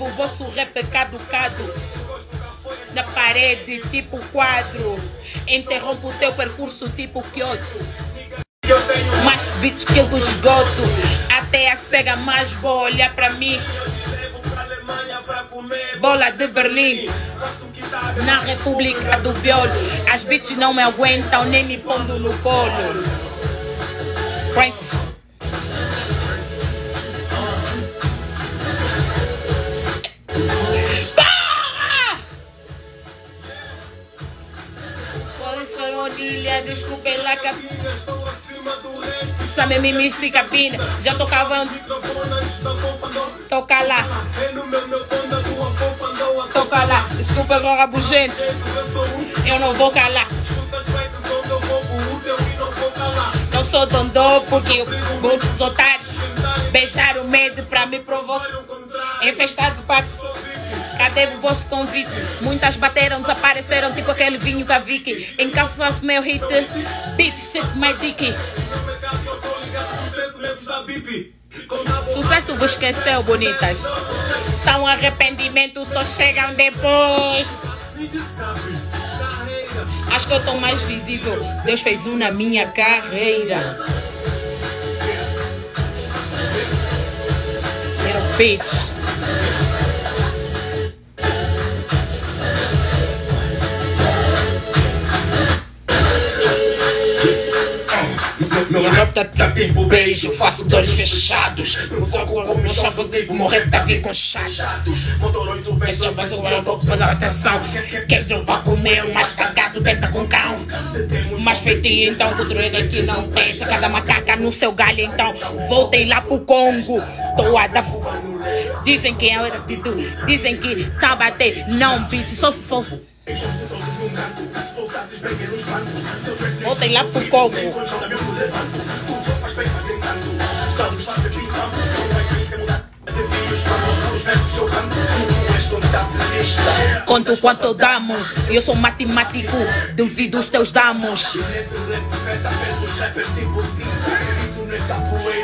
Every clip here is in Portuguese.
O vosso rap é caducado na parede, tipo quadro. Interrompo o teu percurso, tipo Kyoto. Mais beats que eu do esgoto. Até a cega mais boa olhar pra mim. Bola de Berlim. Na República do Biolo. As beats não me aguentam, nem me pondo no colo. Prince. Mimimi cabine já tocava toca lá. Toca lá. Desculpa agora rabugento. Eu não vou calar. Não sou dondô porque os otários. Beijaram medo pra me provocar. Infestado para Cadê o vosso convite? Muitas bateram, desapareceram, tipo aquele vinho Gavique. Em café meu hit, beat sit my dick. Sucesso vos esqueceu, bonitas. São arrependimentos, só chegam depois. Acho que eu estou mais visível. Deus fez um na minha carreira. Little bitch. Meu rap tá, tá tempo beijo, faço dores fechados. Meu foco com meu chapa tempo, morrer tá vir com chachados. Motor 8 vezes, mas eu não tô fazendo atenção. Quer dropar com meu, mas pagado tenta com cão. Mas feitio então, cultura que não tem. Cada macaca no seu galho então. Voltei lá pro Congo. Tô a dar Dizem que é hora de tu. Dizem que tá bater. Não, bitch, sou fofo. Voltei lá pro Congo. Conto quanto damo. Eu sou matemático. Duvido os teus damos.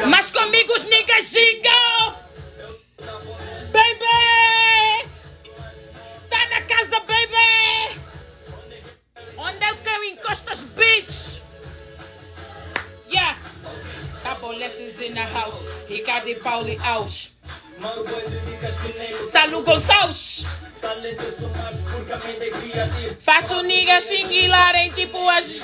Mas comigo os niggas gingam! E Pauli Aus. Salu Gonçalves! Faço niggas xinguilarem tipo as.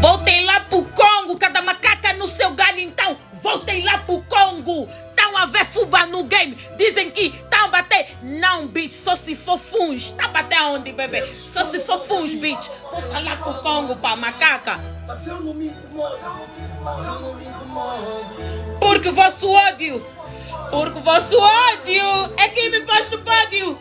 Voltem lá pro Congo, cada macaca no seu galho, então voltem lá pro Congo. Ver fuba no game, dizem que tão a bater. Não, bitch, só se for funs. Tá a bater aonde, bebê? Só se for funs, bitch. Volta lá pro Congo, pá, macaca. Mas eu não me incomodo, mas eu não me incomodo. Porque vosso ódio, porque vosso ódio é que me pôs no pódio.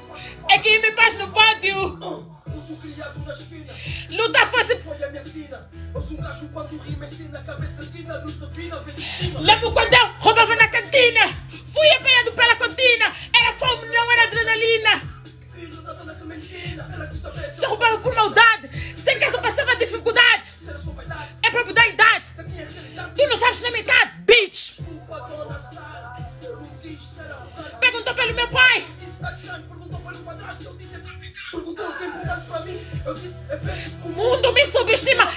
É que me pôs no pódio. Puto criado na esquina, Luta fácil. foi a minha sina. Eu sou um gajo quando rima ensina, cabeça fina, luz divina, vem de cima. Lembro quando eu roubava na cantina. Fui apanhado pela cantina. Era fome, não era adrenalina. Filho da dona Clementina, ela quis saber se eu roubava por maldade, sem casa passava dificuldade. se era sua vaidade, É próprio da idade. da minha realidade. Tu não sabes na metade, bitch. Desculpa, dona Sara, eu não quis ser arrogante. Perguntou pelo meu pai. Tá perguntou pelo padrasto, eu disse O mundo me subestima.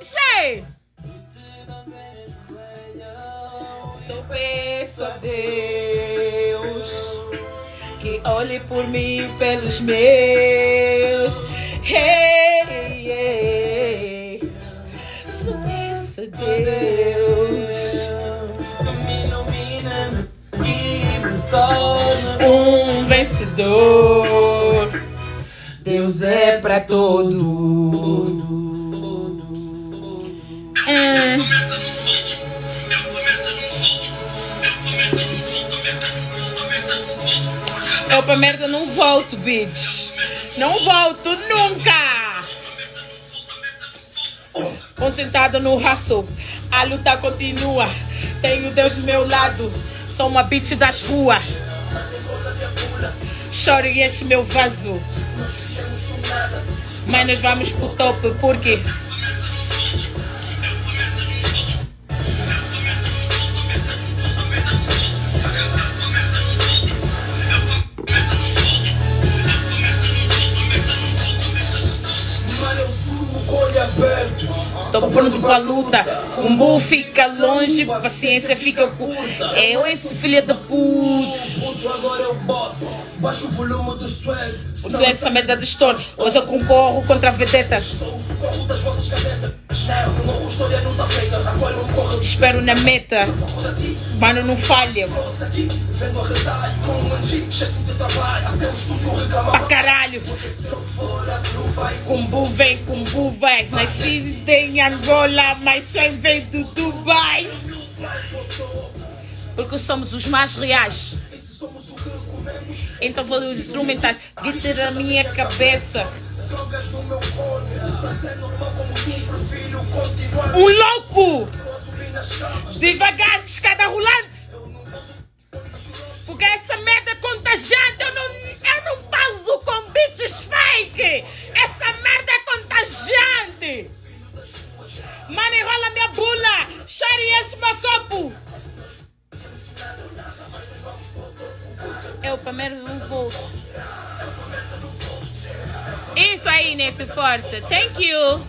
Cheio. Só peço a Deus que olhe por mim pelos meus. Hey. Só peço a Deus me ilumina e me torna um vencedor. Deus é pra todo. Pra merda não volto, bitch. Não volto nunca. Concentrada no raço, a luta continua. Tenho Deus do meu lado, sou uma bitch das ruas. Choro e enche meu vaso. Mas nós vamos pro topo, porque o aberto. Tô pronto pra luta. Um burro fica longe, paciência fica curta. Eu, esse filho da puta. Agora eu boss. Baixa o volume do swag. Uso essa merda de história. Hoje eu concorro contra vedetas. O Espero na meta. Mano, não falha. Vendo a retalho. Com um antigo excesso de trabalho. Pra caralho. Kumbu vem, kumbu vai. Nasci em Angola, mas só vem do Dubai. Porque somos os mais reais. Então vou os instrumentais. Guitarra minha cabeça. Um louco! Devagar, escada rolante. Porque essa merda é contagiante. Eu não Neto Força. Thank you.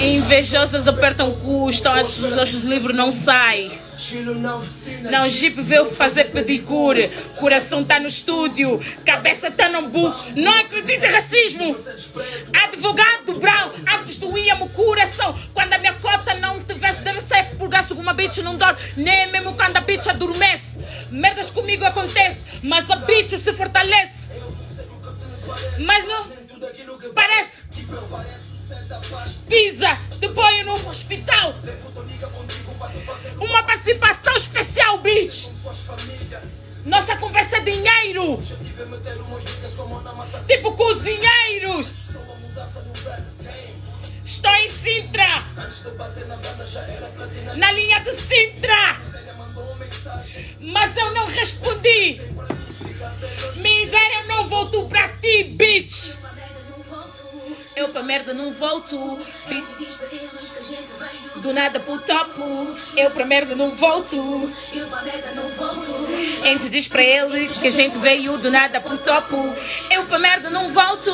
Invejosas apertam o cu, estão achos os livros não oficina. Não, Jeep veio fazer pedicure. Coração tá no estúdio, cabeça tá no bu. Não acredita em racismo. Advogado Brown, antes doía-me o coração. Quando a minha cota não tivesse, deve ser por gasto alguma bitch não dorme. Nem mesmo quando a bitch adormece. Merdas comigo acontece, mas a bitch se fortalece. Mas não parece. Pisa, te ponho no hospital. Uma participação especial, bitch. Nossa conversa é dinheiro. Tipo cozinheiros. Estou em Sintra, na linha de Sintra. Mas eu não respondi. Miséria, eu não volto pra ti, bitch. Eu pra merda não volto. A do nada pro topo. Eu pra merda não volto. Gente diz pra ele que a gente veio do nada pro topo. Eu pra merda não volto.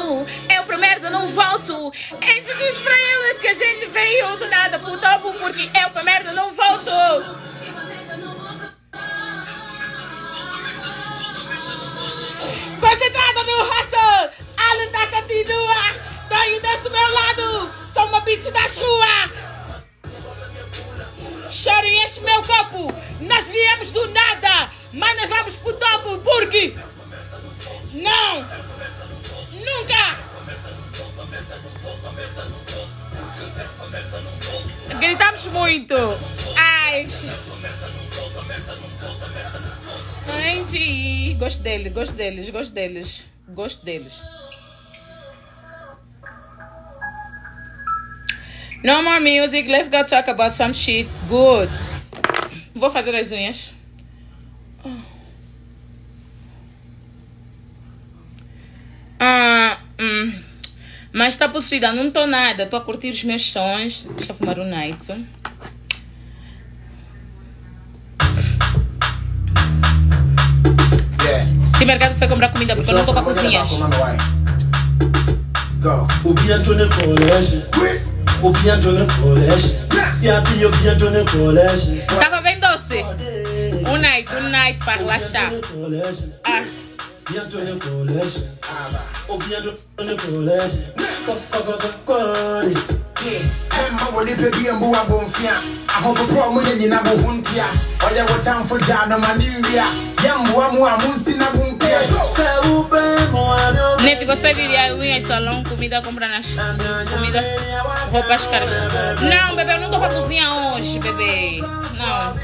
Eu pra merda não volto. Gente diz pra ele que a gente veio do nada pro topo. Porque eu pra merda não volto. Concentrada no hustle. A luta continua. Tenho Deus do meu lado. Sou uma bitch das ruas. Choro e enche meu copo. Nós viemos do nada. Mas nós vamos pro topo. Porque... Não. Nunca. Gritamos muito. Ai. Gente, gosto deles, gosto deles, gosto deles, gosto deles. No more music, let's go talk about some shit good. Vou fazer as unhas. Ah, hum. Mas tá possuída, não tô nada, tô a curtir os meus sons. Deixa eu fumar o night. Que mercado foi comprar comida porque eu não tô com cozinhas. Bientôt no collège. Ou bientôt no. Yapi, ou bientôt no collège. Tava bem doce. Um night, um night para relaxar. Ah, Bientôt no collège. Ou bientôt no collège. Co- co- co- co- Corre. Emma wole pe bi mbu abomfia ahopoprɔ mo yɛ nyina mo ho ntia ɔyɛ wo tamfo gyaa no ma ne nwia yɛmmoa mu a monsi na mo Nete, você viria unha salão, comida, comprar nas comida, roupas caras. Não, bebê, eu não tô pra cozinhar hoje, bebê. Não.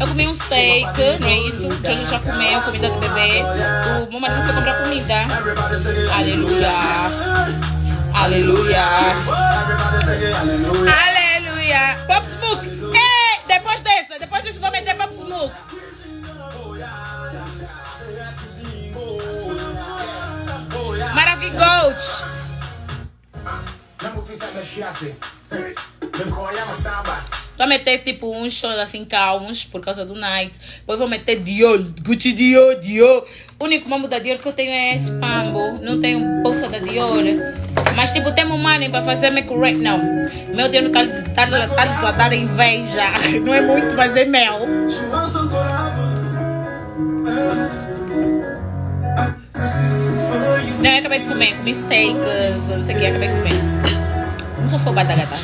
Eu comi um steak, não é isso? O Jojo já comeu comida do bebê. O meu marido foi comprar comida. Aleluia. Aleluia. Aleluia. Pop Smoke. Ei, depois dessa, depois desse vou meter Pop Smoke. Saba Vou meter tipo uns shows assim calmos por causa do night. Depois vou meter Dior, Gucci Dior, Dior. O único mambo da Dior que eu tenho é esse pambo. Não tenho bolsa da Dior. Mas tipo, tem um money pra fazer make right now. Meu Deus, não tá, tá a dar inveja. Não é muito, mas é wants Não, eu acabei de comer. Comi steaks, não sei o que, acabei de comer. Não sou fobada, gata.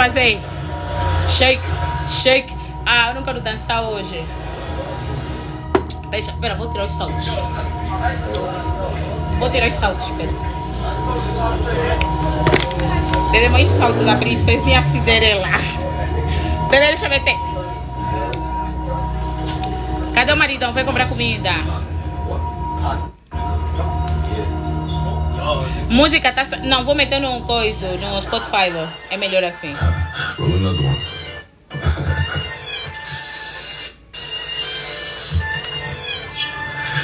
Fazer shake, shake. Ah, eu não quero dançar hoje. Deixa, pera, vou tirar os saltos. Vou tirar os saltos, pera. Bebê, mais salto da princesinha Cinderela. Bebê, deixa eu meter. Cadê o maridão? Vai comprar comida. Música tá. Não, vou meter num coisa, no Spotify. ó. É melhor assim. Roll another one.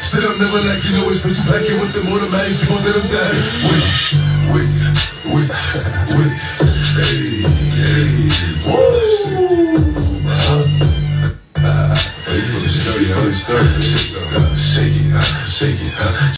Sit up, never like you know it's put you back in with them automatics, you gon' set them down. Wait, wait, wait, wait. Hey, hey, woo! Stir it, huh? Stir it, shake it, huh? shake it, huh?